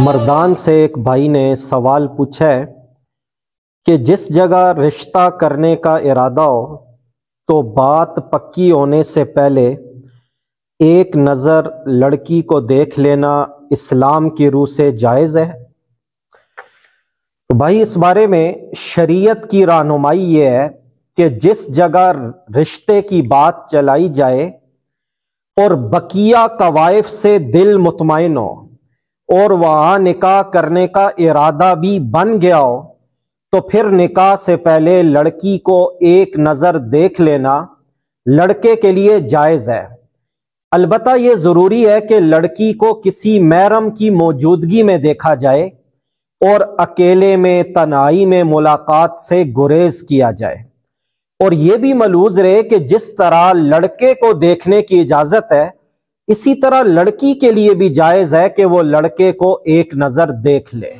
मर्दान से एक भाई ने सवाल पूछा है कि जिस जगह रिश्ता करने का इरादा हो तो बात पक्की होने से पहले एक नज़र लड़की को देख लेना इस्लाम की रूह से जायज़ है? तो भाई, इस बारे में शरीयत की रहनुमाई ये है कि जिस जगह रिश्ते की बात चलाई जाए और बकिया कवायफ से दिल मुतमिन हो और वहाँ निकाह करने का इरादा भी बन गया हो तो फिर निकाह से पहले लड़की को एक नज़र देख लेना लड़के के लिए जायज़ है। अलबत् ये ज़रूरी है कि लड़की को किसी महरम की मौजूदगी में देखा जाए और अकेले में तनाई में मुलाकात से गुरेज किया जाए। और यह भी मलूज रहे कि जिस तरह लड़के को देखने की इजाज़त है इसी तरह लड़की के लिए भी जायज़ है कि वो लड़के को एक नज़र देख ले।